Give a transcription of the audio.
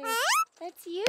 What? That's you.